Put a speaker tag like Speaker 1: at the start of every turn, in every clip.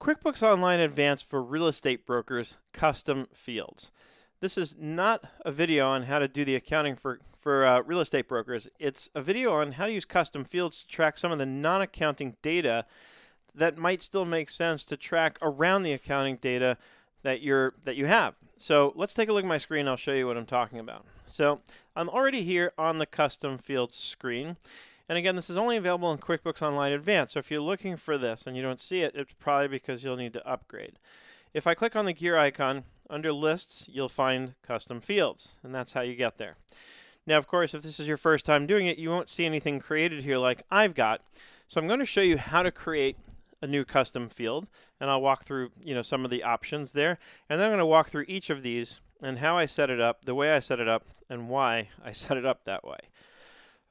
Speaker 1: QuickBooks Online Advanced for real estate brokers custom fields. This is not a video on how to do the accounting for, for uh, real estate brokers. It's a video on how to use custom fields to track some of the non-accounting data that might still make sense to track around the accounting data that you're that you have. So let's take a look at my screen. I'll show you what I'm talking about. So I'm already here on the custom fields screen. And again, this is only available in QuickBooks Online Advanced. So if you're looking for this and you don't see it, it's probably because you'll need to upgrade. If I click on the gear icon, under lists, you'll find custom fields, and that's how you get there. Now, of course, if this is your first time doing it, you won't see anything created here like I've got. So I'm going to show you how to create a new custom field, and I'll walk through you know some of the options there, and then I'm going to walk through each of these and how I set it up, the way I set it up, and why I set it up that way.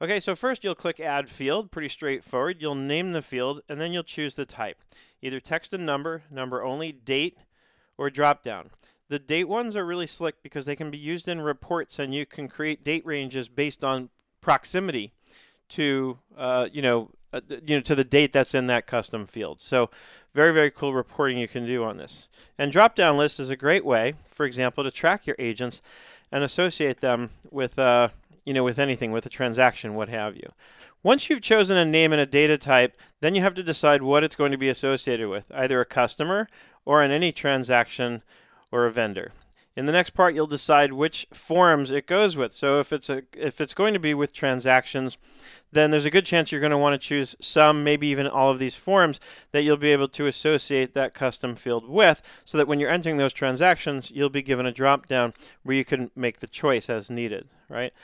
Speaker 1: Okay, so first you'll click Add Field, pretty straightforward. You'll name the field, and then you'll choose the type. Either text and number, number only, date, or drop down. The date ones are really slick because they can be used in reports, and you can create date ranges based on proximity to, uh, you know, uh, you know, to the date that's in that custom field. So very, very cool reporting you can do on this. And drop down list is a great way, for example, to track your agents and associate them with uh, you know, with anything, with a transaction, what have you. Once you've chosen a name and a data type, then you have to decide what it's going to be associated with, either a customer or in any transaction or a vendor. In the next part, you'll decide which forms it goes with. So if it's a if it's going to be with transactions, then there's a good chance you're going to want to choose some, maybe even all of these forms that you'll be able to associate that custom field with, so that when you're entering those transactions, you'll be given a drop down where you can make the choice as needed, right?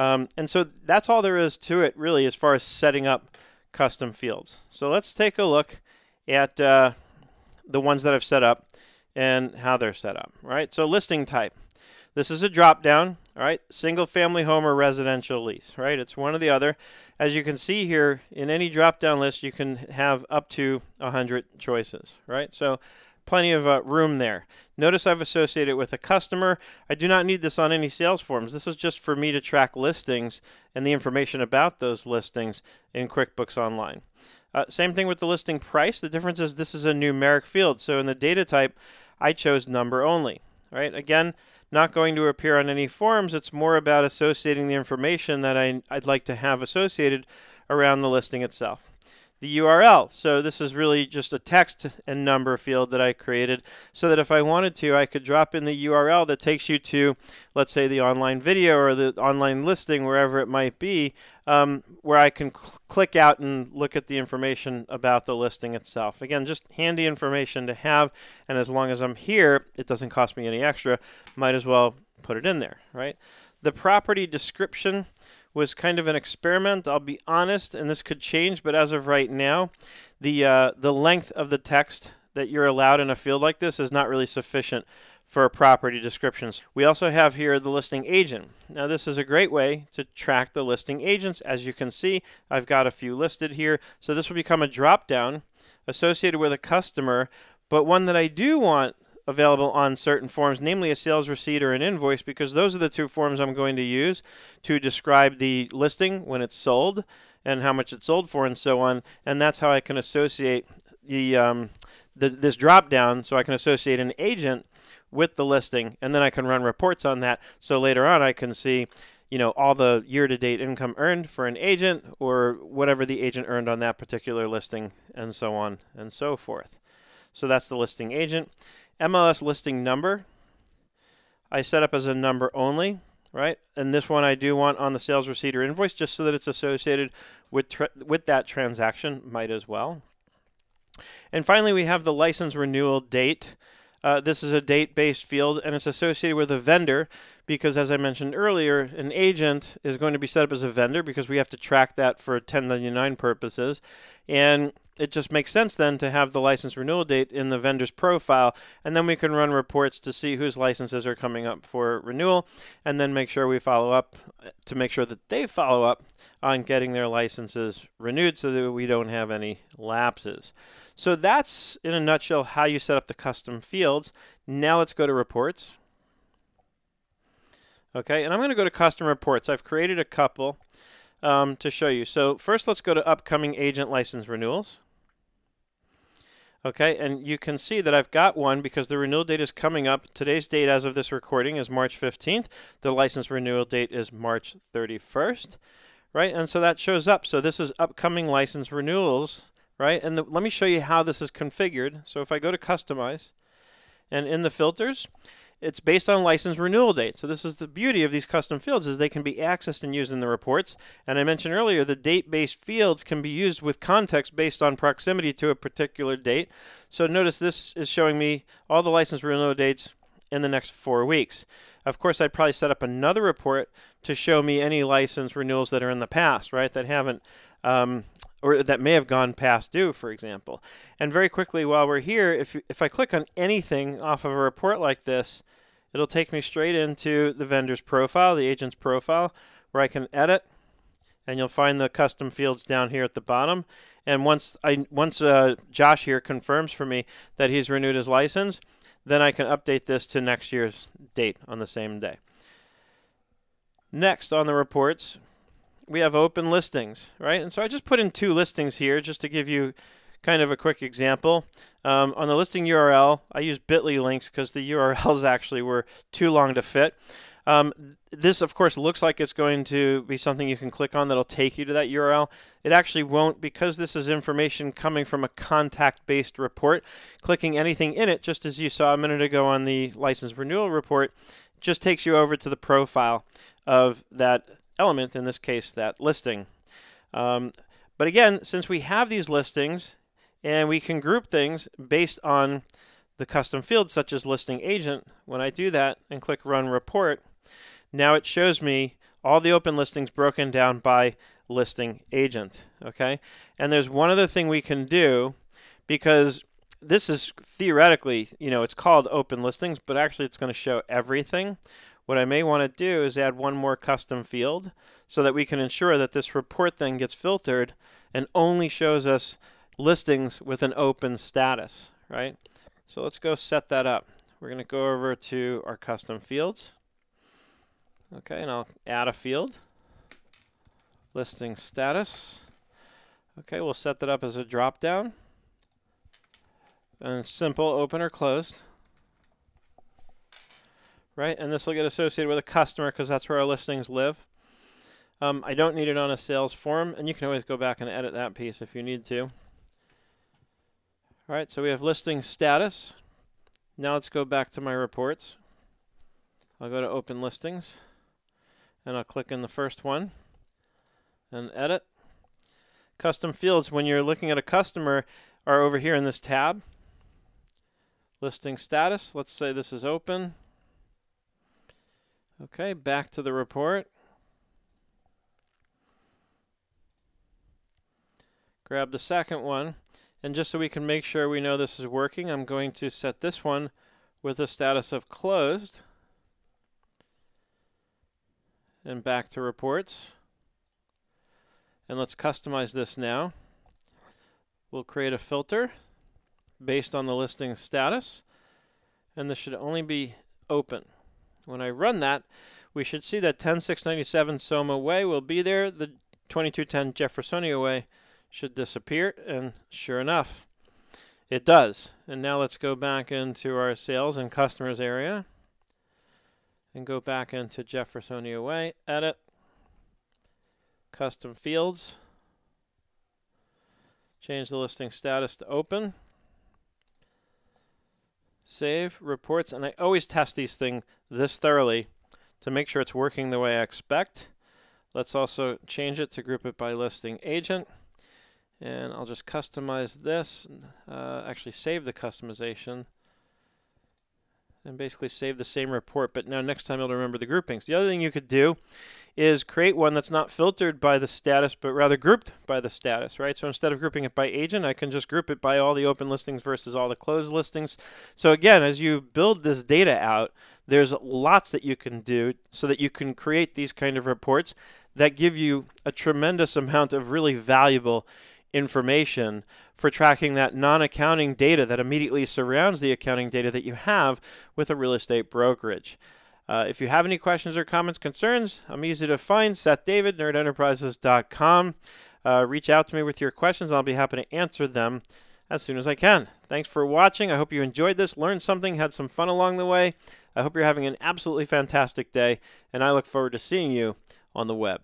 Speaker 1: Um, and so that's all there is to it, really, as far as setting up custom fields. So let's take a look at uh, the ones that I've set up and how they're set up. Right. So listing type. This is a drop down. All right. Single family home or residential lease. Right. It's one or the other. As you can see here, in any drop down list, you can have up to 100 choices. Right. So plenty of uh, room there. Notice I've associated it with a customer. I do not need this on any sales forms. This is just for me to track listings and the information about those listings in QuickBooks Online. Uh, same thing with the listing price. The difference is this is a numeric field. So in the data type, I chose number only. Right? Again, not going to appear on any forms. It's more about associating the information that I, I'd like to have associated around the listing itself the URL. So this is really just a text and number field that I created so that if I wanted to, I could drop in the URL that takes you to, let's say, the online video or the online listing, wherever it might be, um, where I can cl click out and look at the information about the listing itself. Again, just handy information to have, and as long as I'm here, it doesn't cost me any extra, might as well put it in there, right? The property description was kind of an experiment. I'll be honest, and this could change, but as of right now, the uh, the length of the text that you're allowed in a field like this is not really sufficient for property descriptions. We also have here the listing agent. Now this is a great way to track the listing agents. As you can see, I've got a few listed here. So this will become a drop down associated with a customer, but one that I do want available on certain forms, namely a sales receipt or an invoice, because those are the two forms I'm going to use to describe the listing when it's sold and how much it's sold for and so on. And that's how I can associate the, um, the this drop down so I can associate an agent with the listing and then I can run reports on that. So later on I can see you know all the year-to-date income earned for an agent or whatever the agent earned on that particular listing and so on and so forth. So that's the listing agent. MLS listing number, I set up as a number only, right? And this one I do want on the sales receipt or invoice just so that it's associated with, with that transaction, might as well. And finally, we have the license renewal date. Uh, this is a date-based field, and it's associated with a vendor because, as I mentioned earlier, an agent is going to be set up as a vendor because we have to track that for 1099 purposes. And it just makes sense then to have the license renewal date in the vendor's profile, and then we can run reports to see whose licenses are coming up for renewal, and then make sure we follow up to make sure that they follow up on getting their licenses renewed so that we don't have any lapses. So that's, in a nutshell, how you set up the custom fields. Now let's go to reports. Okay, and I'm going to go to custom reports. I've created a couple um, to show you. So first let's go to upcoming agent license renewals. Okay, and you can see that I've got one because the renewal date is coming up. Today's date as of this recording is March 15th. The license renewal date is March 31st, right? And so that shows up. So this is upcoming license renewals, right? And the, let me show you how this is configured. So if I go to customize and in the filters, it's based on license renewal date. So this is the beauty of these custom fields is they can be accessed and used in the reports. And I mentioned earlier the date-based fields can be used with context based on proximity to a particular date. So notice this is showing me all the license renewal dates in the next four weeks. Of course, I'd probably set up another report to show me any license renewals that are in the past, right, that haven't um, or that may have gone past due, for example. And very quickly, while we're here, if, if I click on anything off of a report like this, it'll take me straight into the vendor's profile, the agent's profile, where I can edit, and you'll find the custom fields down here at the bottom. And once I once uh, Josh here confirms for me that he's renewed his license, then I can update this to next year's date on the same day. Next on the reports, we have open listings, right? And so I just put in two listings here just to give you kind of a quick example. Um, on the listing URL, I use bit.ly links because the URLs actually were too long to fit. Um, this, of course, looks like it's going to be something you can click on that'll take you to that URL. It actually won't because this is information coming from a contact-based report. Clicking anything in it, just as you saw a minute ago on the license renewal report, just takes you over to the profile of that element, in this case, that listing. Um, but again, since we have these listings and we can group things based on the custom fields such as listing agent, when I do that and click run report, now it shows me all the open listings broken down by listing agent. Okay, and there's one other thing we can do because this is theoretically, you know, it's called open listings, but actually it's going to show everything. What I may want to do is add one more custom field so that we can ensure that this report then gets filtered and only shows us listings with an open status, right? So let's go set that up. We're going to go over to our custom fields. Okay, and I'll add a field. Listing status. Okay, we'll set that up as a drop down. And simple, open or closed right? And this will get associated with a customer because that's where our listings live. Um, I don't need it on a sales form, and you can always go back and edit that piece if you need to. All right, so we have listing status. Now let's go back to my reports. I'll go to open listings, and I'll click in the first one and edit. Custom fields, when you're looking at a customer, are over here in this tab. Listing status, let's say this is open. Okay, back to the report. Grab the second one. And just so we can make sure we know this is working, I'm going to set this one with a status of closed. And back to reports. And let's customize this now. We'll create a filter based on the listing status. And this should only be open. When I run that, we should see that 10697 Soma Way will be there. The 2210 Jeffersonia Way should disappear, and sure enough, it does. And now let's go back into our sales and customers area and go back into Jeffersonia Way, edit, custom fields, change the listing status to open save, reports, and I always test these things this thoroughly to make sure it's working the way I expect. Let's also change it to group it by listing agent. And I'll just customize this, uh, actually save the customization, and basically save the same report, but now next time you'll remember the groupings. The other thing you could do is create one that's not filtered by the status, but rather grouped by the status, right? So instead of grouping it by agent, I can just group it by all the open listings versus all the closed listings. So again, as you build this data out, there's lots that you can do so that you can create these kind of reports that give you a tremendous amount of really valuable information for tracking that non-accounting data that immediately surrounds the accounting data that you have with a real estate brokerage. Uh, if you have any questions or comments, concerns, I'm easy to find. Seth David, nerdenterprises.com. Uh, reach out to me with your questions. I'll be happy to answer them. as soon as I can. Thanks for watching. I hope you enjoyed this, learned something, had some fun along the way. I hope you're having an absolutely fantastic day, and I look forward to seeing you on the web.